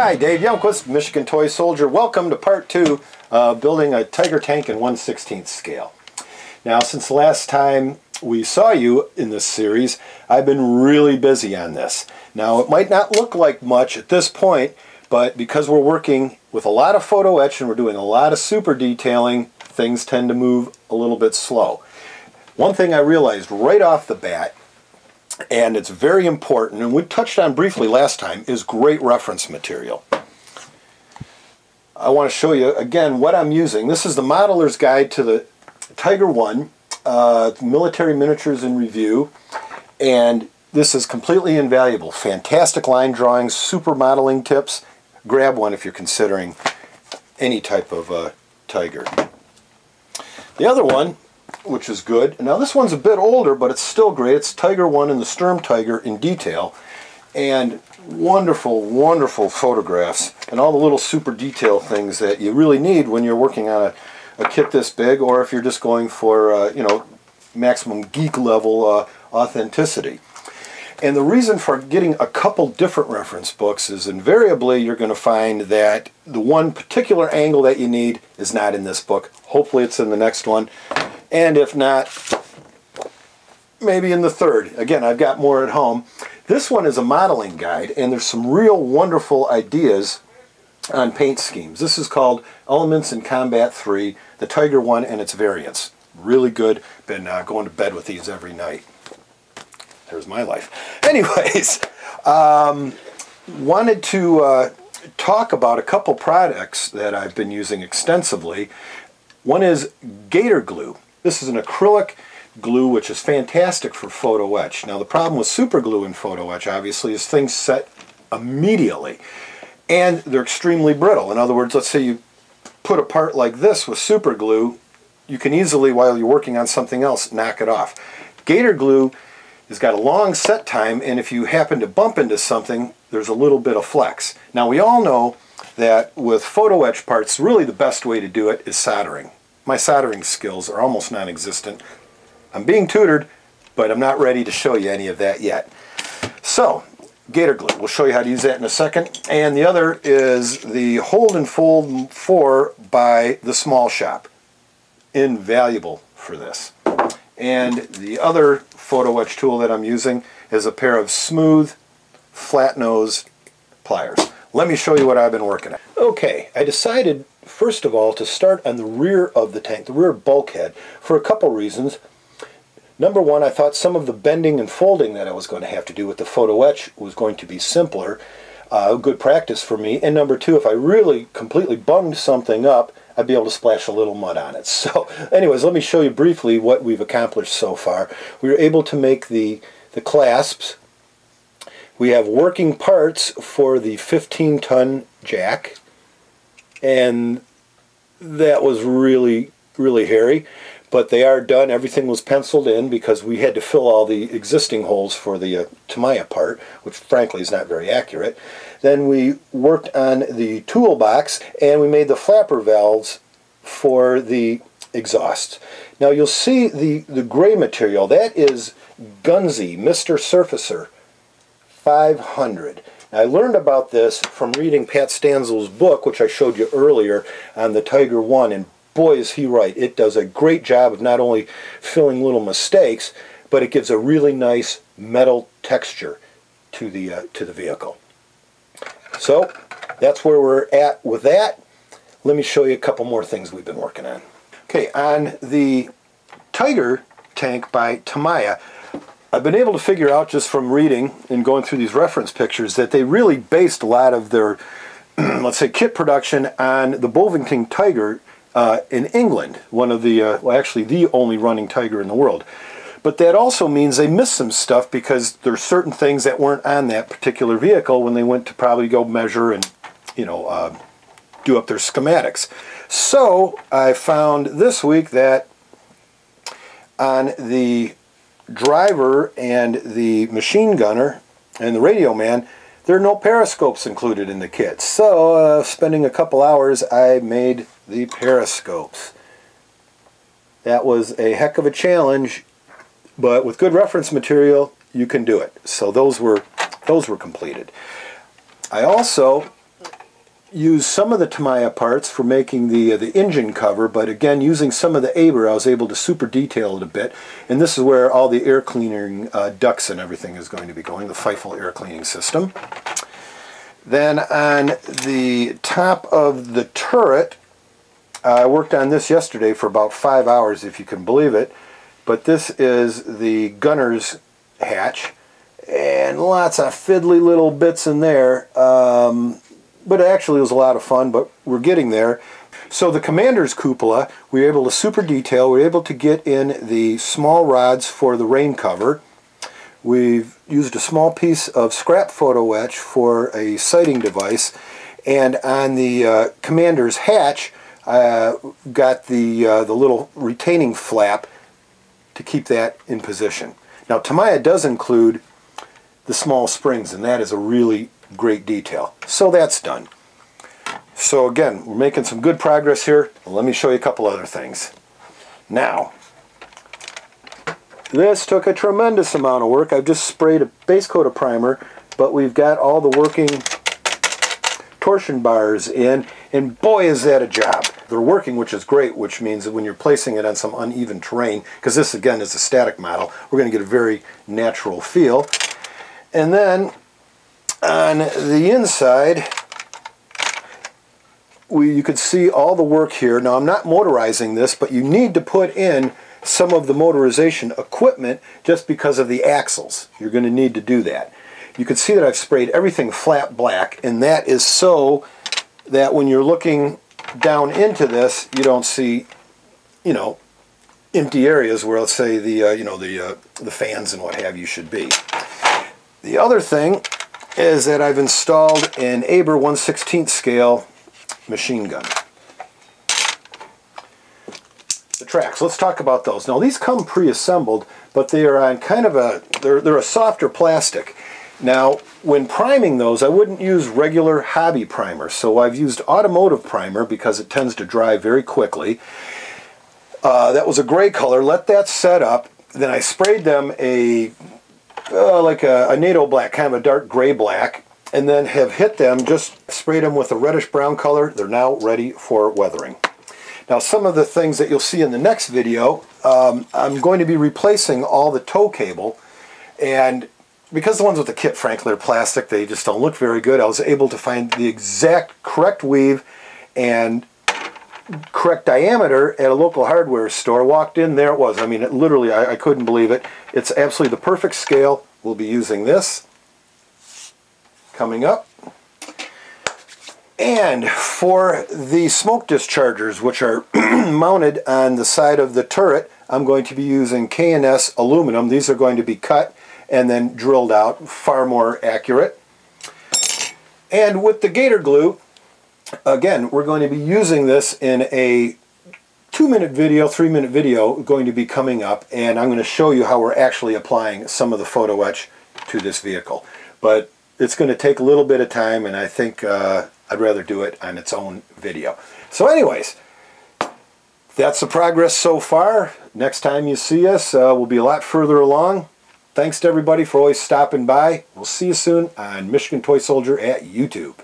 Hi, Dave Youngquist, Michigan Toy Soldier. Welcome to part two of building a Tiger tank in 1 16th scale. Now, since the last time we saw you in this series, I've been really busy on this. Now, it might not look like much at this point, but because we're working with a lot of photo etch and we're doing a lot of super detailing, things tend to move a little bit slow. One thing I realized right off the bat and it's very important, and we touched on briefly last time, is great reference material. I want to show you again what I'm using. This is the Modeler's Guide to the Tiger One, uh, Military Miniatures in Review, and this is completely invaluable. Fantastic line drawings, super modeling tips. Grab one if you're considering any type of uh, tiger. The other one which is good. Now this one's a bit older, but it's still great. It's Tiger 1 and the Sturm Tiger in detail. And wonderful, wonderful photographs and all the little super detail things that you really need when you're working on a, a kit this big or if you're just going for, uh, you know, maximum geek level uh, authenticity. And the reason for getting a couple different reference books is invariably you're going to find that the one particular angle that you need is not in this book. Hopefully it's in the next one and if not, maybe in the third. Again, I've got more at home. This one is a modeling guide, and there's some real wonderful ideas on paint schemes. This is called Elements in Combat 3, the Tiger one and its variants. Really good. Been uh, going to bed with these every night. There's my life. Anyways, um, wanted to uh, talk about a couple products that I've been using extensively. One is Gator Glue. This is an acrylic glue which is fantastic for photo etch. Now the problem with super glue in photo etch obviously is things set immediately and they're extremely brittle. In other words, let's say you put a part like this with super glue, you can easily, while you're working on something else, knock it off. Gator glue has got a long set time and if you happen to bump into something, there's a little bit of flex. Now we all know that with photo etch parts, really the best way to do it is soldering. My soldering skills are almost non-existent. I'm being tutored, but I'm not ready to show you any of that yet. So, Gator Glue. We'll show you how to use that in a second. And the other is the Hold and Fold 4 by The Small Shop. Invaluable for this. And the other photo etch tool that I'm using is a pair of smooth, flat nose pliers. Let me show you what I've been working on. Okay, I decided first of all to start on the rear of the tank, the rear bulkhead, for a couple reasons. Number one, I thought some of the bending and folding that I was going to have to do with the photo etch was going to be simpler, uh, good practice for me. And number two, if I really completely bunged something up, I'd be able to splash a little mud on it. So anyways, let me show you briefly what we've accomplished so far. We were able to make the, the clasps. We have working parts for the 15-ton jack and that was really, really hairy. But they are done. Everything was penciled in because we had to fill all the existing holes for the uh, Tamiya part, which frankly is not very accurate. Then we worked on the toolbox and we made the flapper valves for the exhaust. Now you'll see the, the gray material. That is Gunze Mr. Surfacer 500. I learned about this from reading Pat Stansell's book, which I showed you earlier on the Tiger One, and boy is he right. It does a great job of not only filling little mistakes, but it gives a really nice metal texture to the, uh, to the vehicle. So that's where we're at with that. Let me show you a couple more things we've been working on. Okay, on the Tiger tank by Tamiya, I've been able to figure out just from reading and going through these reference pictures that they really based a lot of their, let's say, kit production on the Bovington Tiger uh, in England, one of the, uh, well, actually the only running tiger in the world. But that also means they missed some stuff because there's certain things that weren't on that particular vehicle when they went to probably go measure and, you know, uh, do up their schematics. So I found this week that on the driver and the machine gunner and the radio man, there are no periscopes included in the kit. So, uh, spending a couple hours, I made the periscopes. That was a heck of a challenge, but with good reference material, you can do it. So those were those were completed. I also used some of the Tamiya parts for making the uh, the engine cover, but again, using some of the Aber, I was able to super detail it a bit. And this is where all the air cleaning uh, ducts and everything is going to be going, the Feifel air cleaning system. Then on the top of the turret, I worked on this yesterday for about five hours, if you can believe it. But this is the gunner's hatch, and lots of fiddly little bits in there. Um, but actually it was a lot of fun, but we're getting there. So the commander's cupola, we were able to super detail, we were able to get in the small rods for the rain cover. We've used a small piece of scrap photo etch for a sighting device. And on the uh, commander's hatch, uh, got the, uh, the little retaining flap to keep that in position. Now Tamiya does include the small springs and that is a really great detail. So that's done. So again, we're making some good progress here. Let me show you a couple other things. Now, this took a tremendous amount of work. I've just sprayed a base coat of primer, but we've got all the working torsion bars in, and boy is that a job. They're working, which is great, which means that when you're placing it on some uneven terrain, because this again is a static model, we're going to get a very natural feel. And then on the inside, we, you can see all the work here. Now I'm not motorizing this, but you need to put in some of the motorization equipment just because of the axles. You're going to need to do that. You can see that I've sprayed everything flat black, and that is so that when you're looking down into this, you don't see, you know, empty areas where let's say the uh, you know the uh, the fans and what have you should be. The other thing is that I've installed an Aber 116 scale machine gun. The tracks, let's talk about those. Now these come pre-assembled, but they are on kind of a, they're, they're a softer plastic. Now, when priming those, I wouldn't use regular hobby primer. So I've used automotive primer because it tends to dry very quickly. Uh, that was a gray color. Let that set up. Then I sprayed them a uh, like a, a NATO black, kind of a dark gray black, and then have hit them, just sprayed them with a reddish brown color. They're now ready for weathering. Now some of the things that you'll see in the next video, um, I'm going to be replacing all the tow cable and because the ones with the kit frankly are plastic, they just don't look very good, I was able to find the exact correct weave and correct diameter at a local hardware store. Walked in, there it was. I mean, it, literally, I, I couldn't believe it. It's absolutely the perfect scale. We'll be using this coming up. And for the smoke dischargers, which are mounted on the side of the turret, I'm going to be using K&S aluminum. These are going to be cut and then drilled out, far more accurate. And with the gator glue, again, we're going to be using this in a two minute video, three minute video going to be coming up and I'm going to show you how we're actually applying some of the photo etch to this vehicle. But it's going to take a little bit of time and I think uh, I'd rather do it on its own video. So anyways, that's the progress so far. Next time you see us, uh, we'll be a lot further along. Thanks to everybody for always stopping by. We'll see you soon on Michigan Toy Soldier at YouTube.